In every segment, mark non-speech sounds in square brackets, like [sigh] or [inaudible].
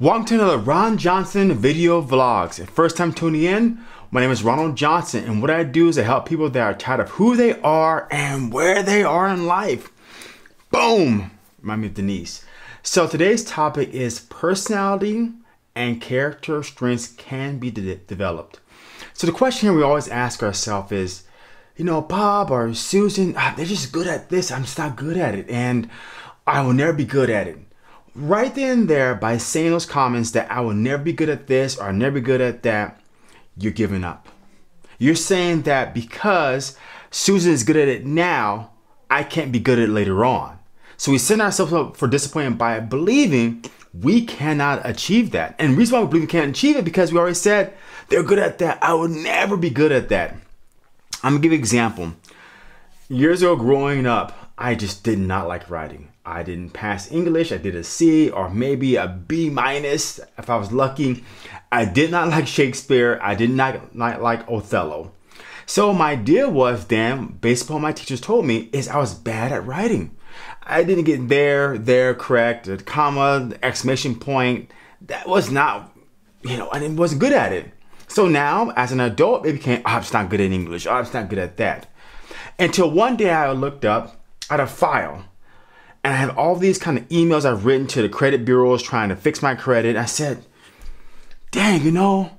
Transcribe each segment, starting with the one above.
Welcome to another Ron Johnson video vlogs. First time tuning in, my name is Ronald Johnson and what I do is I help people that are tired of who they are and where they are in life. Boom! Remind me of Denise. So today's topic is personality and character strengths can be de developed. So the question here we always ask ourselves is, you know, Bob or Susan, ah, they're just good at this, I'm just not good at it, and I will never be good at it right then there by saying those comments that I will never be good at this or I'll never be good at that, you're giving up. You're saying that because Susan is good at it now, I can't be good at it later on. So we set ourselves up for disappointment by believing we cannot achieve that. And the reason why we believe we can't achieve it because we already said they're good at that. I will never be good at that. I'm gonna give you an example. Years ago growing up, I just did not like writing. I didn't pass English. I did a C or maybe a B minus if I was lucky. I did not [laughs] like Shakespeare. I did not, not like Othello. So my idea was then, based upon my teachers told me, is I was bad at writing. I didn't get there, there correct, the comma, the exclamation point. That was not, you know, I wasn't good at it. So now, as an adult, it became, oh, I'm just not good at English. Oh, I'm just not good at that. Until one day I looked up at a file and I have all these kind of emails I've written to the credit bureaus trying to fix my credit. I said, dang, you know,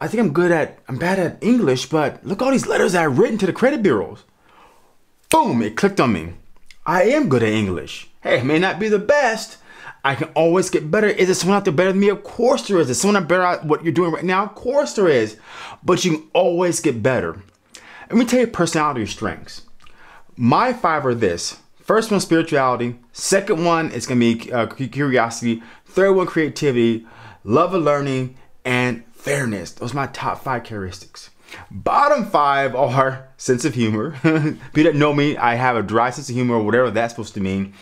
I think I'm good at, I'm bad at English, but look all these letters I've written to the credit bureaus. Boom, it clicked on me. I am good at English. Hey, it may not be the best. I can always get better. Is there someone out there better than me? Of course there is. Is someone better at what you're doing right now? Of course there is. But you can always get better. Let me tell you personality strengths. My five are this. First one, spirituality. Second one is gonna be uh, curiosity. Third one, creativity, love of learning, and fairness. Those are my top five characteristics. Bottom five are [laughs] sense of humor. [laughs] People that know me, I have a dry sense of humor, or whatever that's supposed to mean.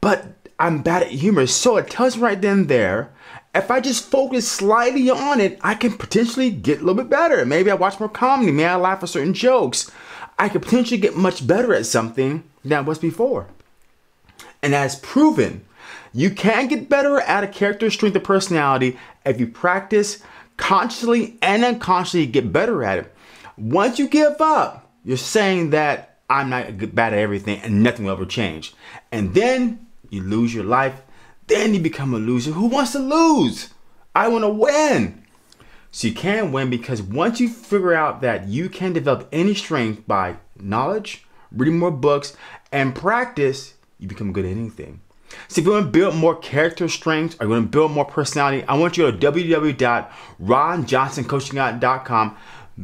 But I'm bad at humor, so it tells me right then there. If I just focus slightly on it, I can potentially get a little bit better. Maybe I watch more comedy. Maybe I laugh at certain jokes. I could potentially get much better at something than I was before. And as proven, you can get better at a character strength of personality if you practice consciously and unconsciously get better at it. Once you give up, you're saying that I'm not bad at everything and nothing will ever change. And then you lose your life. Then you become a loser. Who wants to lose? I want to win. So you can win because once you figure out that you can develop any strength by knowledge, reading more books, and practice, you become good at anything. So if you want to build more character strength or you want to build more personality, I want you to go to www.ronjohnsoncoaching.com.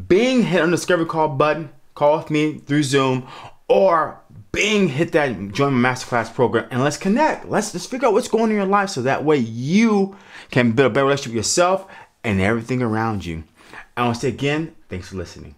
Bing, hit on the discovery call button, call with me through Zoom, or Bing, hit that join my masterclass program and let's connect. Let's just figure out what's going on in your life so that way you can build a better relationship with yourself and everything around you. I want to say again, thanks for listening.